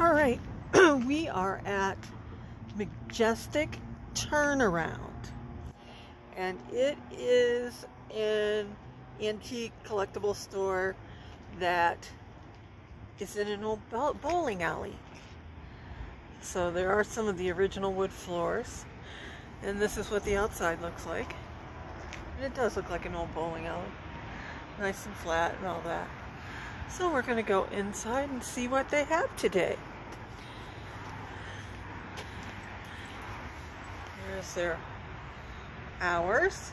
All right, we are at Majestic Turnaround, and it is an antique collectible store that is in an old bowling alley. So there are some of the original wood floors, and this is what the outside looks like. And it does look like an old bowling alley, nice and flat and all that. So we're going to go inside and see what they have today. Here's their hours.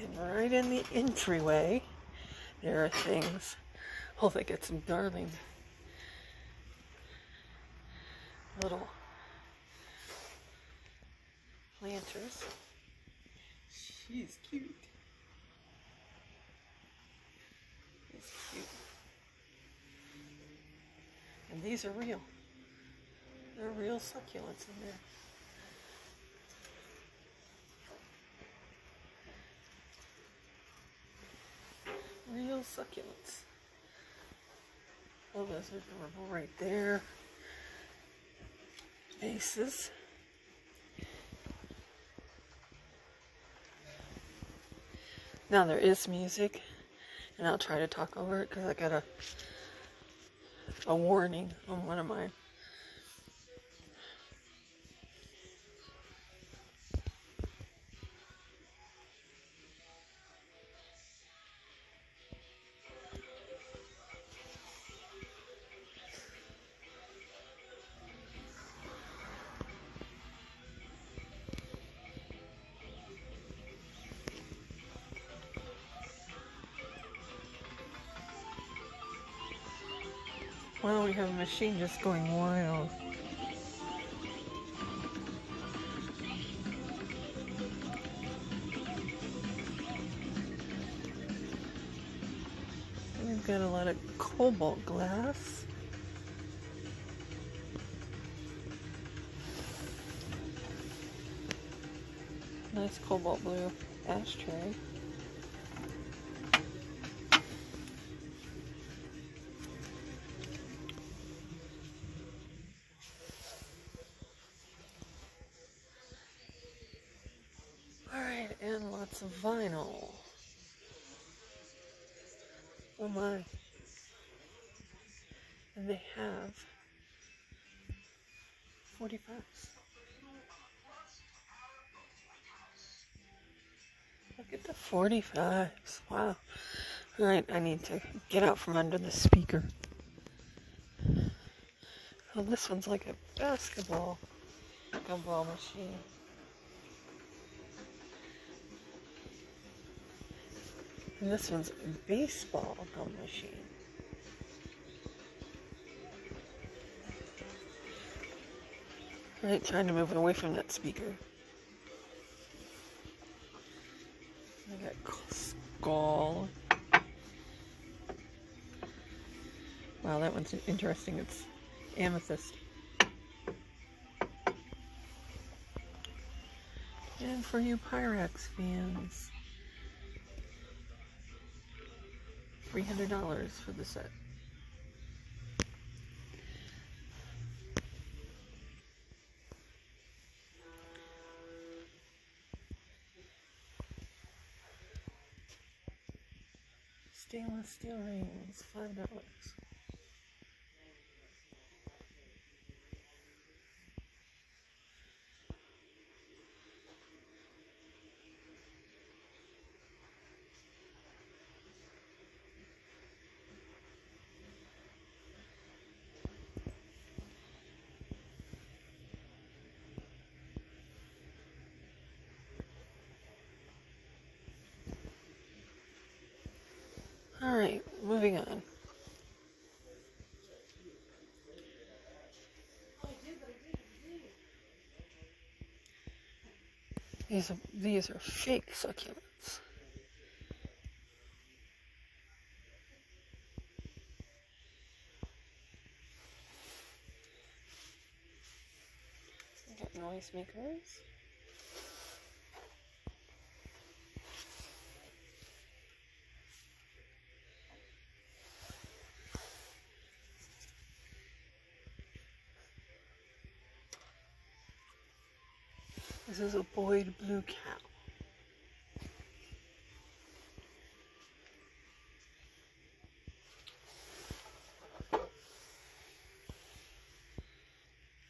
And right in the entryway, there are things. Oh, they get some darling little planters. She's cute. And these are real. They're real succulents in there. Real succulents. Oh, those are adorable right there. Vases. Now there is music, and I'll try to talk over it because I got a a warning on one of mine. Well, we have a machine just going wild. We've got a lot of cobalt glass. Nice cobalt blue ashtray. Vinyl. Oh my. And they have 45s. Look at the 45s. Wow. Alright, I need to get out from under the speaker. Oh, this one's like a basketball gumball machine. And this one's baseball gum machine. Right, trying to move away from that speaker. I got skull. Wow, that one's interesting. It's amethyst. And for you Pyrex fans. $300 for the set. Stainless steel rings, $5. All right, moving on. These are these are fake succulents. Got noisemakers. This is a Boyd Blue Cow.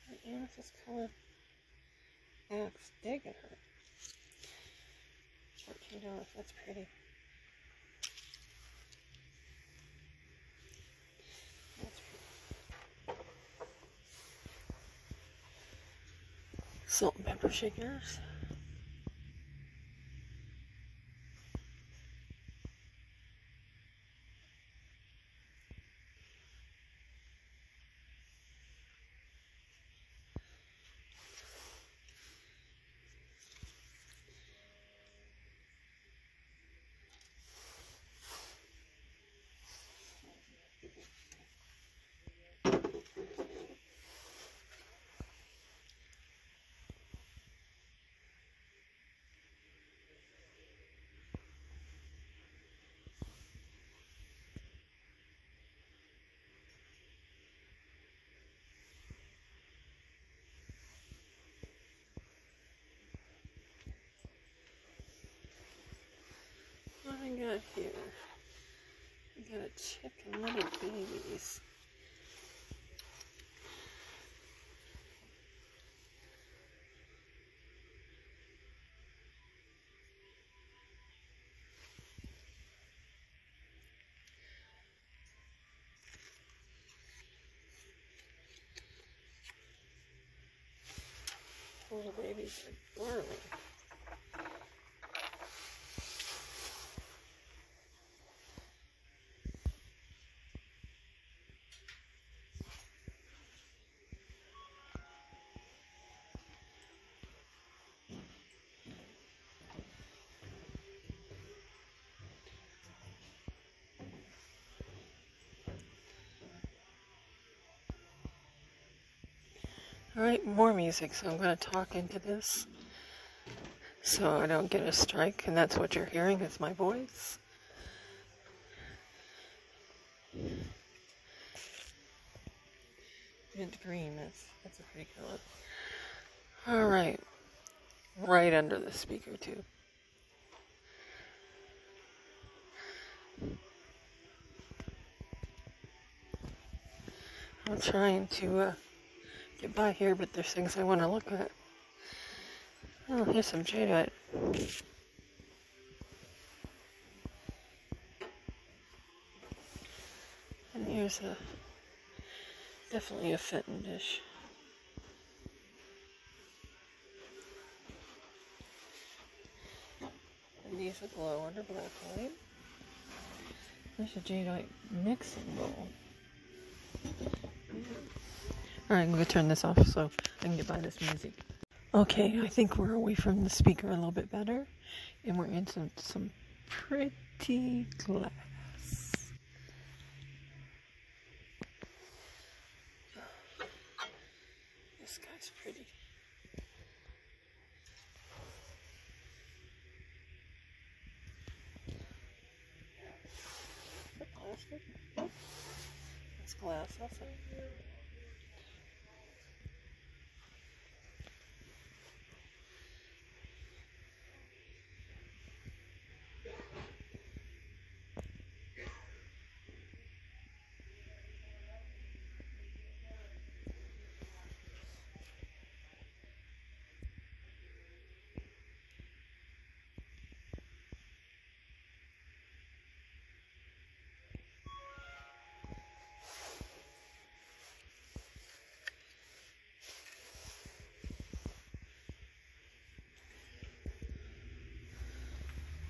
The amethyst colored axe digging her. Fourteen dollars. That's pretty. Salt and pepper shakers. I got here? I got a chicken, little babies. Little babies are darling. All right, more music. So I'm going to talk into this so I don't get a strike, and that's what you're hearing is my voice. Mint green. That's that's a pretty color. All right, right under the speaker too. I'm trying to uh, get by here, but there's things I want to look at. Oh, here's some jadeite. And here's a definitely a Fenton dish. And these will glow under black light. There's a jadeite mixing bowl. Alright, I'm to turn this off so I can get by this music. Okay, I think we're away from the speaker a little bit better. And we're into some pretty glass. This guy's pretty. Plastic? It's glass also.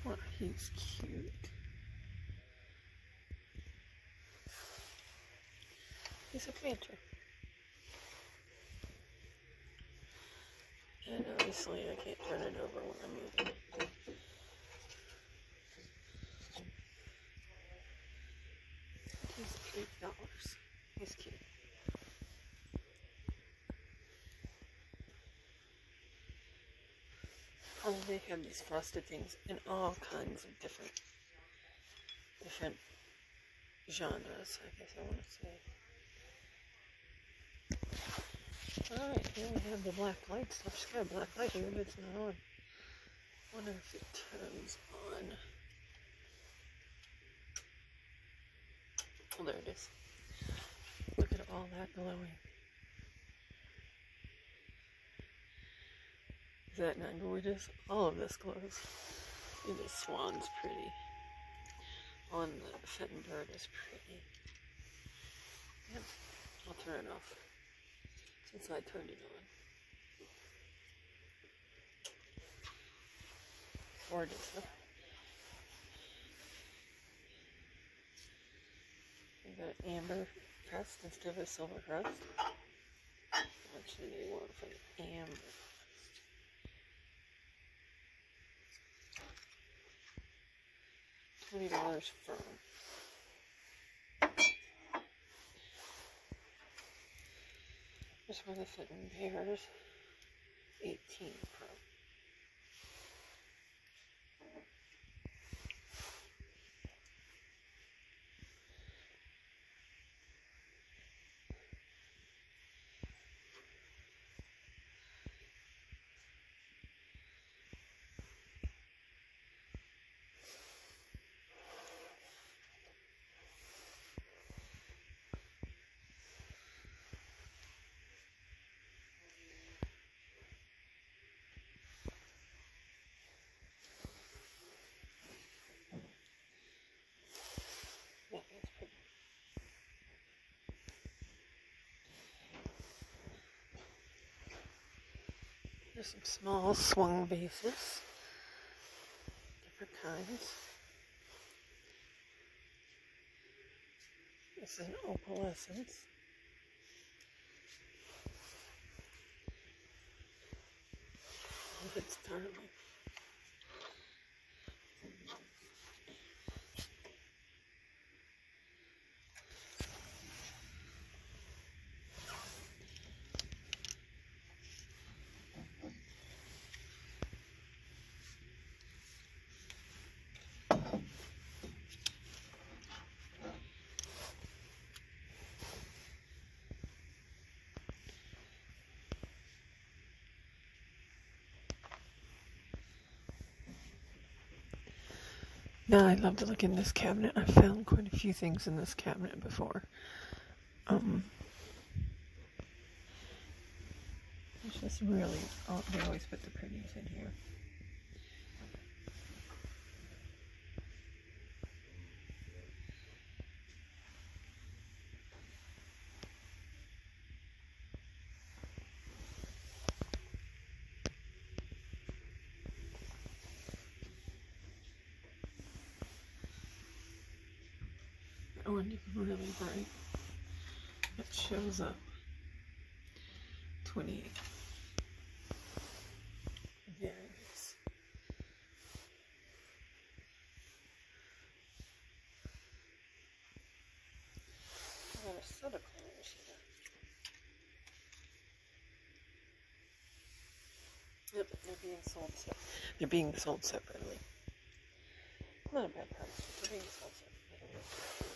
Wow, he's cute. He's a planter. And obviously I can't turn it over when I'm moving. He's eight dollars. He's cute. Oh, they have these frosted things in all kinds of different, different genres. I guess I want to say. Alright, here we have the black light stuff. She's got a black light here, but it's not on. wonder if it turns on. Oh, there it is. Look at all that glowing. That not gorgeous? All of this glows. See, the swan's pretty. And the Fenton bird is pretty. Yep, I'll turn it off since I turned it on. Gorgeous, huh? We got an amber crest instead of a silver crest. Actually, they want from amber crust. Twenty dollars firm. This one the fit in pairs. Eighteen pro. Yeah, that's pretty. There's some small swung vases, different kinds. This is an opalescence. It's darling. Now I'd love to look in this cabinet. I've found quite a few things in this cabinet before. Um, it's just really, oh, they always put the pretties in here. That one is really bright. It shows up 28. Very nice. I got a set of here. Yep, they're being sold sep- They're being sold separately. Not a bad price. They're being sold separately.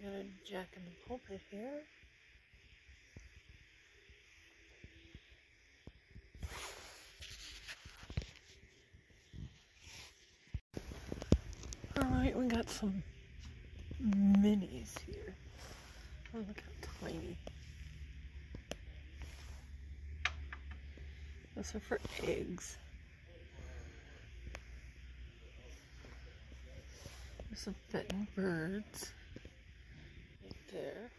We got a jack in the pulpit here. Alright, we got some minis here. Oh, look how tiny. Those are for eggs. There's some Fenton birds there.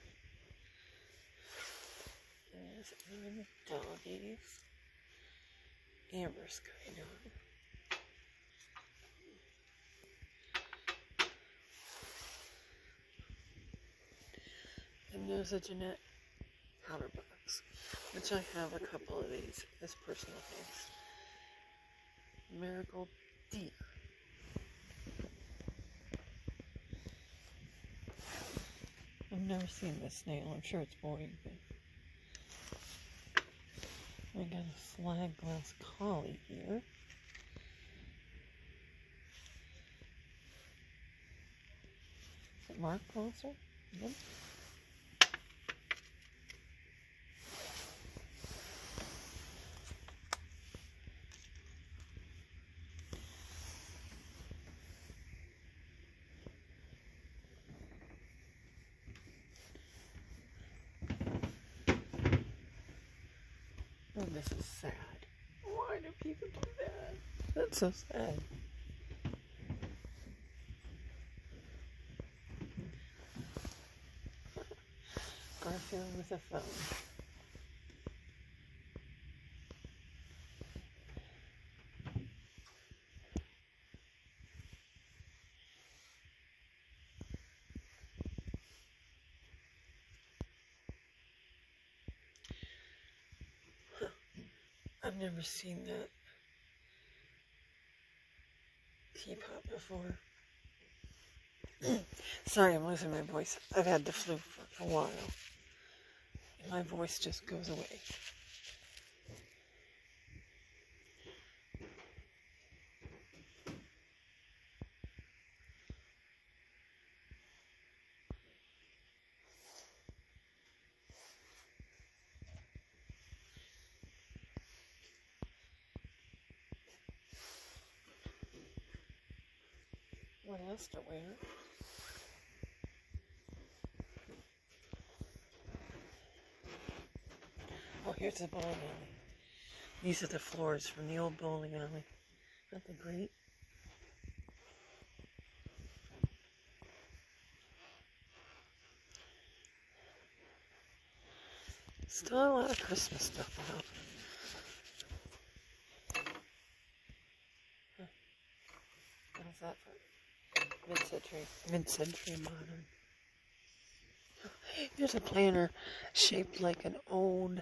There's even doggies. Amber's going on. And there's a Jeannette powder box, which I have a couple of these as personal things. Marigold deer. I've never seen this snail. I'm sure it's boring, but I got a slag glass collie here. Is it Mark Closer? Yep. Oh, this is sad. Why do people do that? That's so sad. Garfield with a phone. I've never seen that teapot before. Sorry, I'm losing my voice. I've had the flu for a while. My voice just goes away. What else to wear? Oh, here's the bowling alley. These are the floors from the old bowling alley. Aren't they great? Still a lot of Christmas stuff out. Huh. What is that for? Mid-century, modern. There's a planner shaped like an old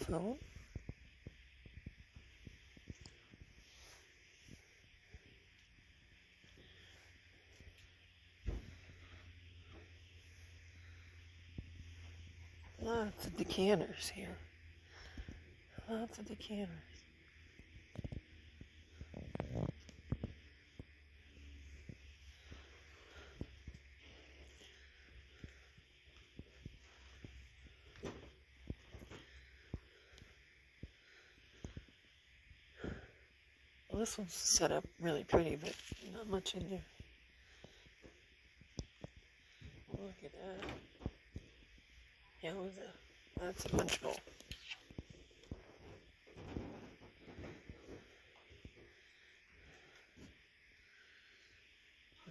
phone. Lots of decanters here. Lots of decanters. Well, this one's set up really pretty, but not much in there. Look at that. Yeah? That's a punch bowl.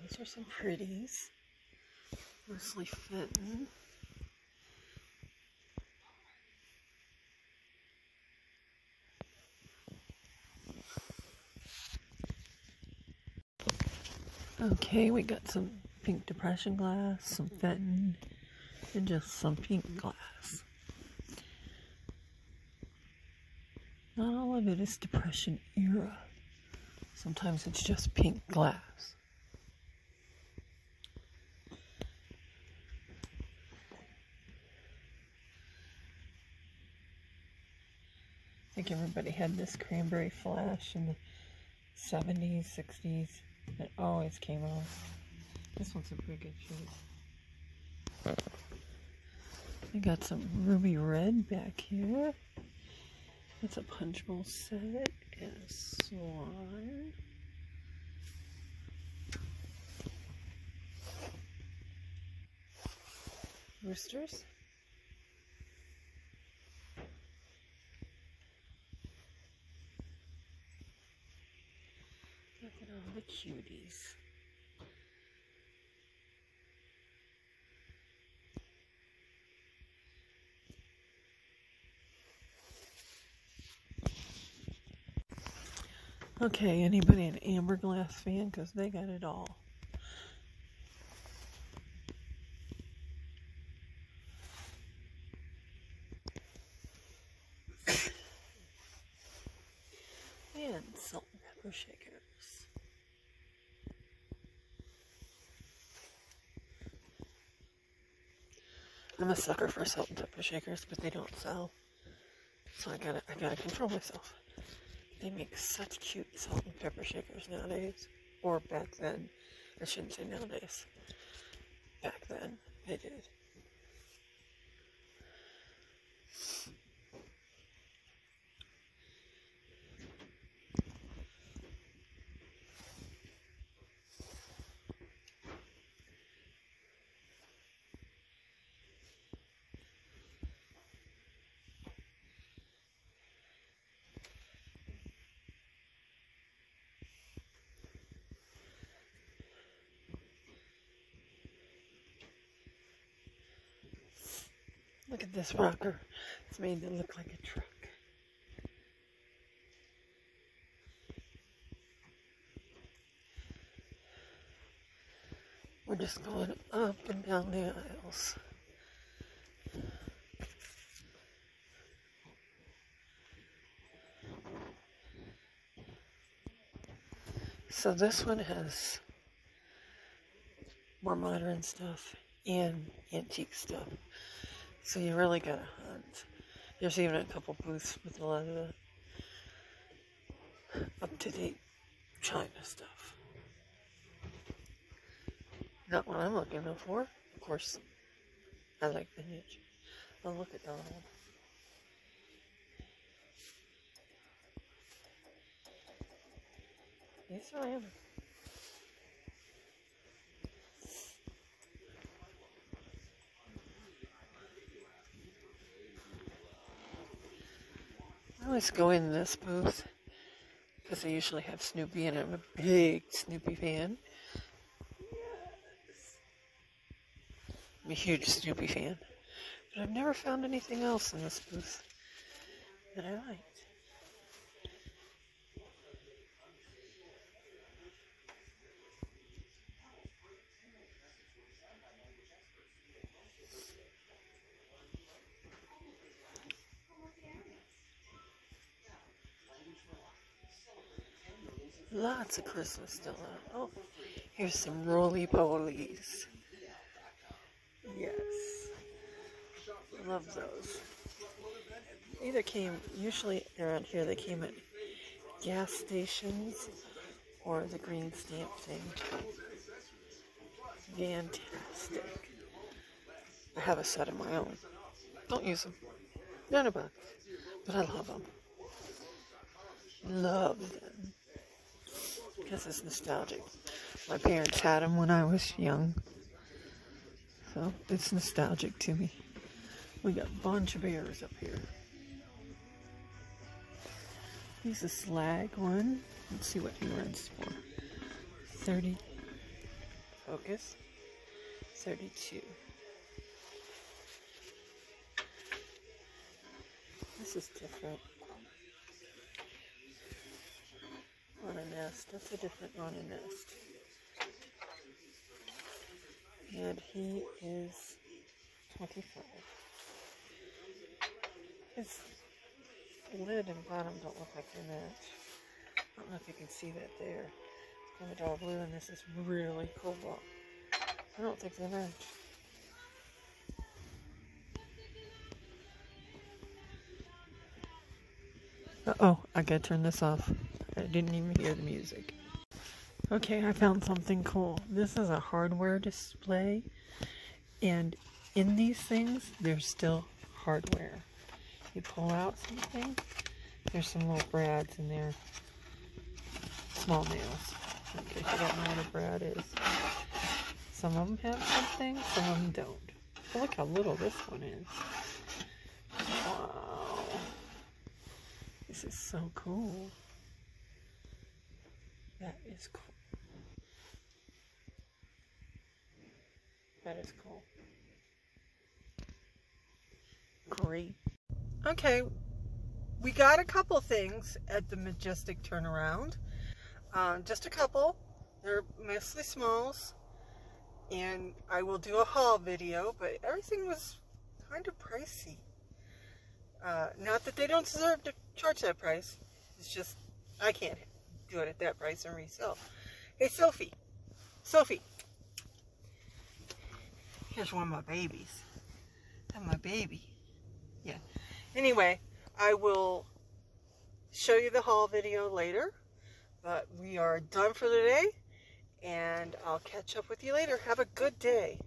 These are some pretties. Mostly Fenton. Okay, we got some pink depression glass, some fenton, and just some pink glass. Not all of it is depression era. Sometimes it's just pink glass. I think everybody had this cranberry flash in the 70s, 60s. It always came off. This one's in pretty good shape. I got some ruby red back here. That's a punch bowl set and a swan. Roosters. cuties. Okay, anybody an amber glass fan? Because they got it all. Sucker for salt and pepper shakers, but they don't sell. So I gotta I gotta control myself. They make such cute salt and pepper shakers nowadays. Or back then. I shouldn't say nowadays. Back then, they did. Look at this rocker. It's made to look like a truck. We're just going up and down the aisles. So this one has more modern stuff and antique stuff. So you really gotta hunt. There's even a couple booths with a lot of the up to date China stuff. Not what I'm looking for. Of course, I like vintage. Oh, look at Donald. Yes, I am. I always go in this booth because they usually have Snoopy, and I'm a big Snoopy fan. Yes. I'm a huge Snoopy fan. But I've never found anything else in this booth that I like. Lots of Christmas still out. Oh, here's some roly polies. Yes. Love those. Either came, usually around here, they came at gas stations or the green stamp thing. Fantastic. I have a set of my own. Don't use them. None of them. But I love them. Love them because it's nostalgic. My parents had them when I was young, so it's nostalgic to me. We got a bunch of bears up here. He's a slag one. Let's see what he runs for. 30. Focus. 32. This is different. Nest. That's a different on a nest. And he is 25. His lid and bottom don't look like they match. I don't know if you can see that there. It's kind of dark blue and this is really cobalt. I don't think they match. Uh oh, I gotta turn this off. Didn't even hear the music. Okay, I found something cool. This is a hardware display, and in these things, there's still hardware. You pull out something, there's some little brads in there. Small nails, in case you don't know what a brad is. Some of them have something, some of them don't. But look how little this one is. Wow. This is so cool. That is cool. That is cool. Great. Okay. we got a couple things at the Majestic Turnaround. Um, just a couple. They're mostly smalls. And I will do a haul video, but everything was kind of pricey. Uh, not that they don't deserve to charge that price. It's just, I can't do it at that price and resell. Hey, Sophie. Sophie. Here's one of my babies. That's my baby. Yeah. Anyway, I will show you the haul video later. But we are done for the day. And I'll catch up with you later. Have a good day.